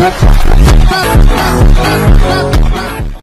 Thank